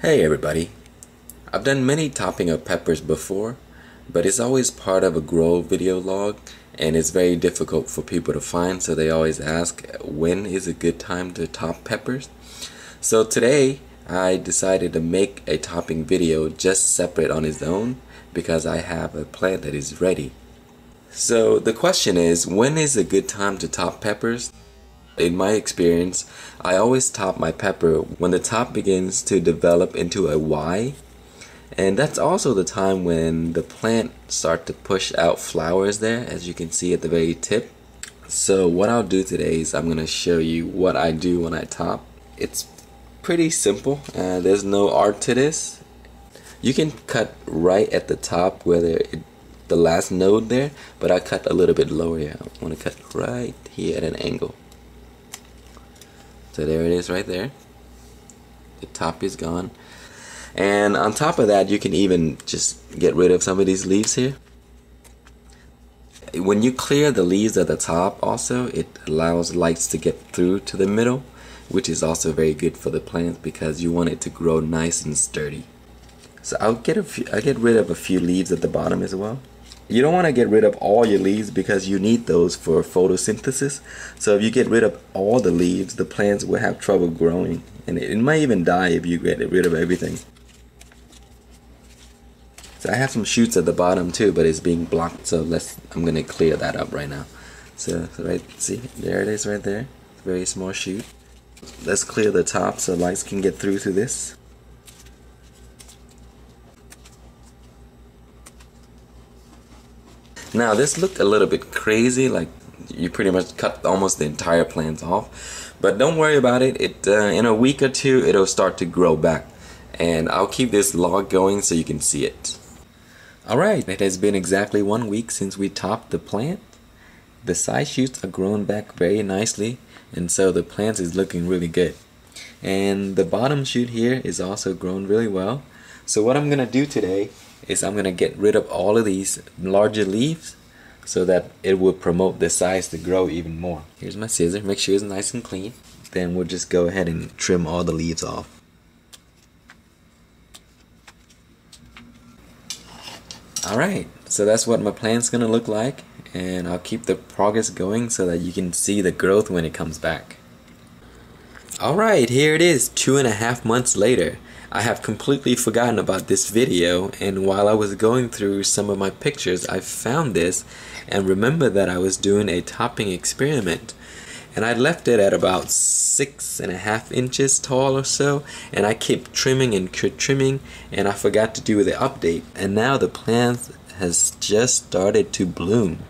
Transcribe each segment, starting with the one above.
Hey everybody. I've done many topping of peppers before, but it's always part of a grow video log and it's very difficult for people to find so they always ask when is a good time to top peppers. So today I decided to make a topping video just separate on its own because I have a plant that is ready. So the question is when is a good time to top peppers? In my experience, I always top my pepper when the top begins to develop into a Y. And that's also the time when the plant start to push out flowers there, as you can see at the very tip. So what I'll do today is I'm going to show you what I do when I top. It's pretty simple. Uh, there's no art to this. You can cut right at the top where it, the last node there, but I cut a little bit lower here. I want to cut right here at an angle. So there it is right there. The top is gone. And on top of that, you can even just get rid of some of these leaves here. When you clear the leaves at the top also, it allows lights to get through to the middle, which is also very good for the plants because you want it to grow nice and sturdy. So I'll get a few, I'll get rid of a few leaves at the bottom as well. You don't want to get rid of all your leaves because you need those for photosynthesis. So if you get rid of all the leaves, the plants will have trouble growing. And it, it might even die if you get rid of everything. So I have some shoots at the bottom too, but it's being blocked. So let's, I'm going to clear that up right now. So, so right, see, there it is right there. Very small shoot. Let's clear the top so lights can get through to this. Now this looked a little bit crazy, like you pretty much cut almost the entire plant off. But don't worry about it. It uh, in a week or two it'll start to grow back, and I'll keep this log going so you can see it. Alright, it has been exactly one week since we topped the plant. The side shoots are growing back very nicely, and so the plant is looking really good. And the bottom shoot here is also grown really well. So what I'm gonna do today is I'm gonna get rid of all of these larger leaves so that it will promote the size to grow even more. Here's my scissor, make sure it's nice and clean. Then we'll just go ahead and trim all the leaves off. Alright, so that's what my plant's gonna look like and I'll keep the progress going so that you can see the growth when it comes back. Alright, here it is, two and a half months later. I have completely forgotten about this video and while I was going through some of my pictures I found this and remember that I was doing a topping experiment. And I left it at about six and a half inches tall or so and I kept trimming and trimming and I forgot to do the update. And now the plant has just started to bloom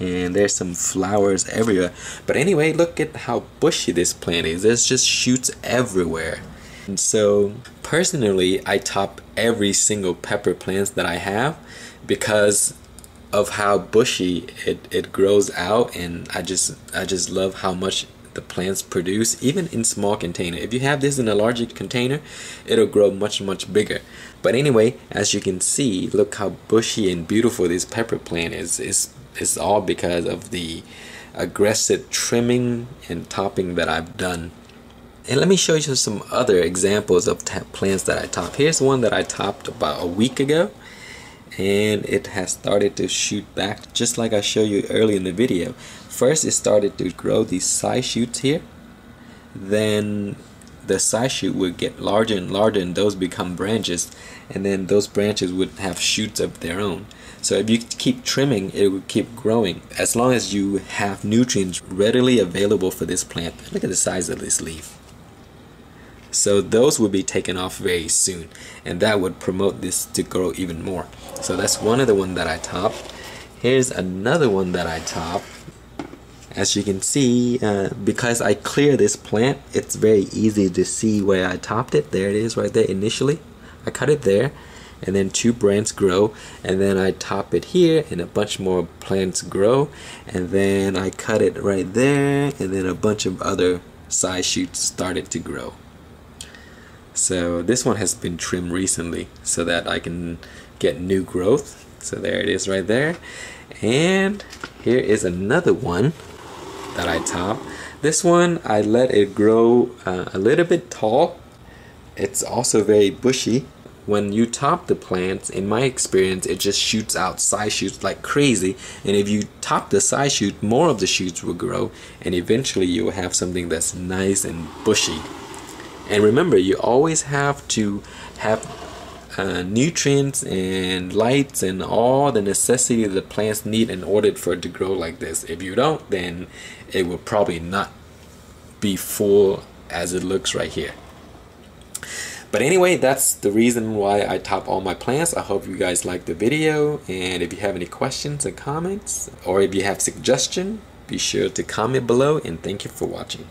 and there's some flowers everywhere. But anyway look at how bushy this plant is. There's just shoots everywhere and so personally, I top every single pepper plant that I have because of how bushy it, it grows out. And I just I just love how much the plants produce even in small container. If you have this in a larger container it'll grow much much bigger. But anyway as you can see look how bushy and beautiful this pepper plant is. It's, is all because of the aggressive trimming and topping that I've done and let me show you some other examples of plants that I top. Here's one that I topped about a week ago. And it has started to shoot back just like I showed you earlier in the video. First it started to grow these side shoots here. Then the side shoot would get larger and larger and those become branches. And then those branches would have shoots of their own. So if you keep trimming, it will keep growing. As long as you have nutrients readily available for this plant. Look at the size of this leaf. So those will be taken off very soon and that would promote this to grow even more. So that's one of the one that I top. Here's another one that I top. As you can see, uh, because I clear this plant, it's very easy to see where I topped it. There it is right there initially. I cut it there and then two branches grow and then I top it here and a bunch more plants grow and then I cut it right there and then a bunch of other side shoots started to grow. So this one has been trimmed recently so that I can get new growth. So there it is right there. And here is another one that I top. This one I let it grow uh, a little bit tall it's also very bushy. When you top the plants, in my experience, it just shoots out side shoots like crazy. And if you top the side shoot, more of the shoots will grow, and eventually you will have something that's nice and bushy. And remember, you always have to have uh, nutrients and lights and all the necessity the plants need in order for it to grow like this. If you don't, then it will probably not be full as it looks right here. But anyway, that's the reason why I top all my plants. I hope you guys like the video. And if you have any questions or comments, or if you have suggestion, be sure to comment below. And thank you for watching.